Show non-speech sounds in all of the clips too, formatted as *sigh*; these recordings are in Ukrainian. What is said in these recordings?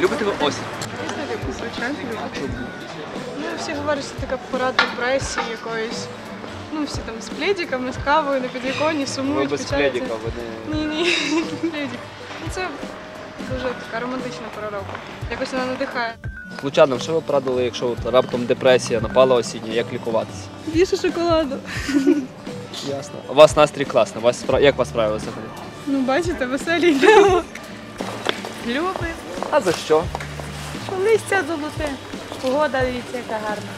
любите ви осінь? Звичайно люблю. Ну, всі говорять, що така пора депресії якоїсь. Ну, всі там з пледиками, з кавою на підвіконні, Ви сумують, без печаляться. пледіка, ви не... Ні, ні, пледик. Ну, це дуже така романтична пора року. Якось вона надихає. Лучанам, що ви порадили, якщо от раптом депресія напала осіння, як лікуватися? Більше шоколаду. Ясно. У вас настрій класний. У Вас спра- як вас справили взагалі? Ну, бачите, веселі йдемо. *laughs* Любимо. А за що? Листя золоте. Погода дивіться, яка гарна.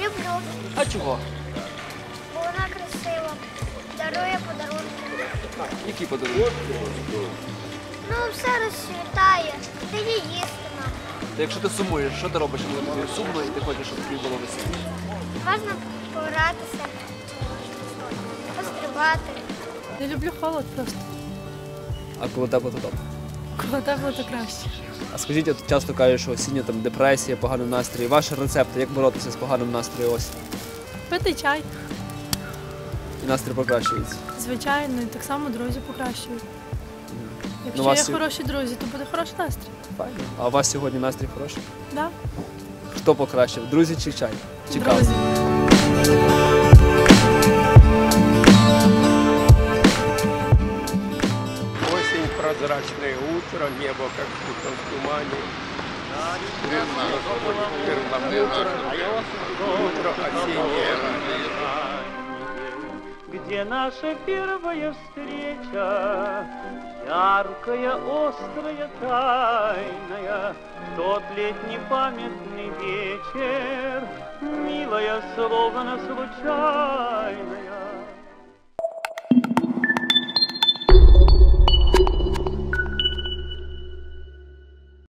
Люблю, А чого? бо вона красива. Дарує подарунки. Які подарунки? Ну, все розцвітає. Де її їстиме. Та якщо ти сумуєш, що ти робиш, коли тобі сумно і ти хочеш, щоб тобі було веселіше? Можна погратися, пострибати. Я люблю холод просто. А коли тепло, то добре. Коли то краще. А скажіть, от часто кажуть, що осіння там депресія, поганий настрій. Ваші рецепти, як боротися з поганим настроєм осінь? Пити чай, І настрій покращується. звичайно, і так само друзі покращують. Якщо Ну, вас є хороші друзі, то буде хороший настрій. Файно. А у вас сьогодні настрій хороший? Да? Хто покращив? Друзі чи чай? Чи кава? Друзі. Прозрачное утро, небо как будто в тумане. Перламутр, утро осеннее. где наша первая встреча, яркая, острая, тайная, тот летний памятный вечер, милая, словно случайная.